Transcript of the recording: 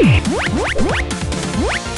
What?